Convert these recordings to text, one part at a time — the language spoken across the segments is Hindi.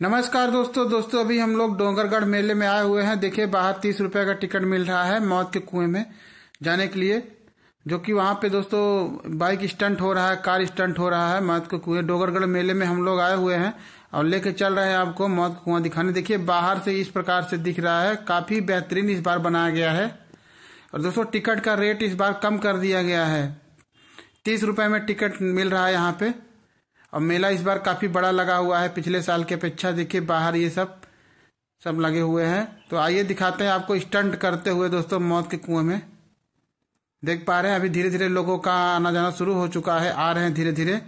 नमस्कार दोस्तों दोस्तों, अभी हम लोग डोंगरगढ़ मेले में आए हुए हैं। देखिए, बाहर तीस रुपए का टिकट मिल रहा है मौत के कुएँ में जाने के लिए, जो कि वहाँ पे दोस्तों बाइक स्टंट हो रहा है, कार स्टंट हो रहा है मौत के कुएँ। डोंगरगढ़ मेले में हम लोग आए हुए हैं और लेके चल रहे हैं आपको मौत का कुआँ दिखाने। देखिए, बाहर से इस प्रकार से दिख रहा है, काफ़ी बेहतरीन इस बार बनाया गया है। और दोस्तों, टिकट का रेट इस बार कम कर दिया गया है। तीस रुपए में टिकट मिल रहा है यहाँ पे। और मेला इस बार काफ़ी बड़ा लगा हुआ है। पिछले साल की अपेक्षा देखिए, बाहर ये सब सब लगे हुए हैं। तो आइए दिखाते हैं आपको स्टंट करते हुए दोस्तों मौत के कुएँ में। देख पा रहे हैं, अभी धीरे धीरे लोगों का आना जाना शुरू हो चुका है, आ रहे हैं धीरे धीरे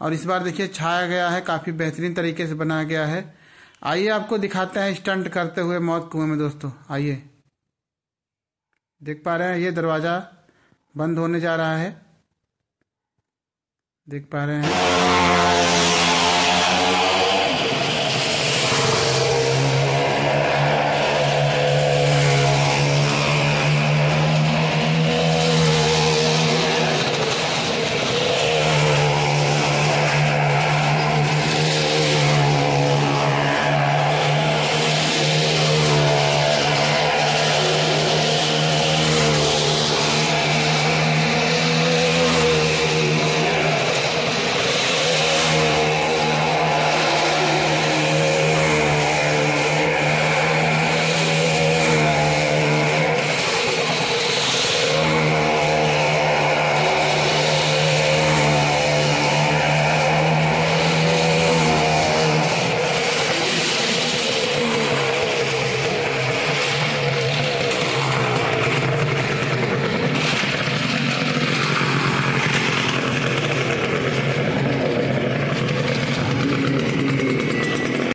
और इस बार देखिए, छाया गया है, काफ़ी बेहतरीन तरीके से बनाया गया है। आइए आपको दिखाते हैं स्टंट करते हुए मौत कुएँ में दोस्तों। आइए। देख पा रहे हैं, ये दरवाज़ा बंद होने जा रहा है। देख पा रहे हैं।